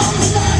Oh,